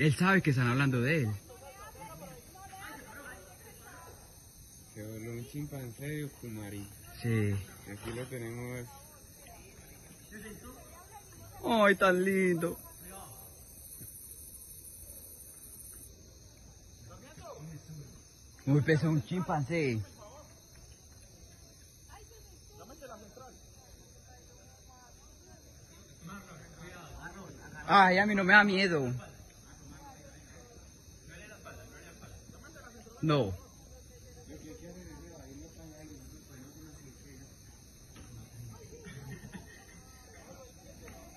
Él sabe que están hablando de él. Se voló un chimpancé de Ucumari. Sí. Aquí lo tenemos. Ay, tan lindo. Muy pesa un chimpancé. Ay, a mí no me da miedo. No.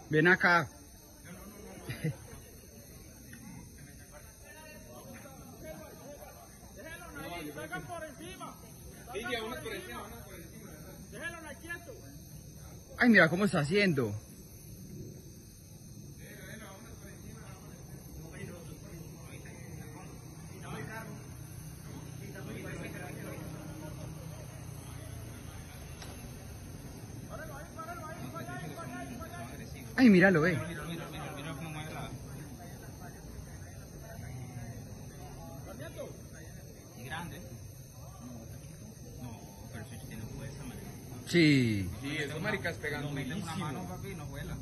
Ven acá. Ay, mira cómo está haciendo. Ay, míralo, ve. grande. No, pero si tiene fuerza, marica. Sí. Sí, esos maricas pegan metes una mano, papi, y no vuela.